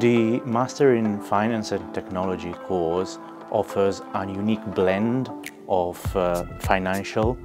The Master in Finance and Technology course offers a unique blend of uh, financial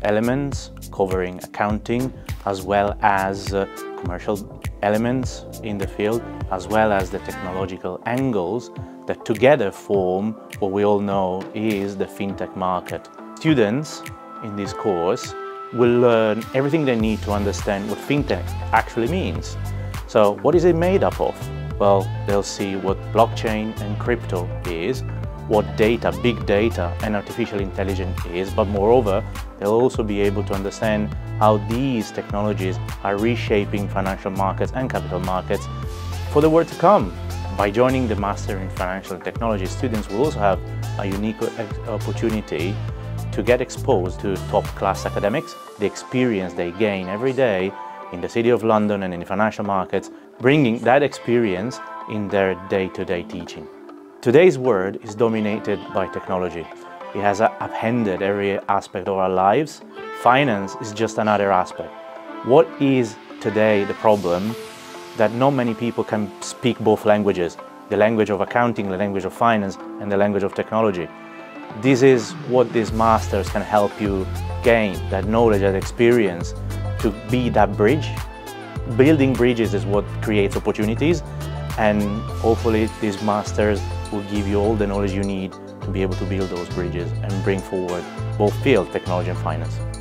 elements covering accounting as well as uh, commercial elements in the field as well as the technological angles that together form what we all know is the fintech market. Students in this course will learn everything they need to understand what fintech actually means. So what is it made up of? Well, they'll see what blockchain and crypto is, what data, big data and artificial intelligence is, but moreover, they'll also be able to understand how these technologies are reshaping financial markets and capital markets for the world to come. By joining the Master in Financial Technology, students will also have a unique opportunity to get exposed to top-class academics, the experience they gain every day in the City of London and in financial markets, bringing that experience in their day-to-day -day teaching. Today's world is dominated by technology. It has upended every aspect of our lives. Finance is just another aspect. What is today the problem that not many people can speak both languages, the language of accounting, the language of finance, and the language of technology. This is what these masters can help you gain, that knowledge, that experience, to be that bridge. Building bridges is what creates opportunities and hopefully these masters will give you all the knowledge you need to be able to build those bridges and bring forward both field, technology and finance.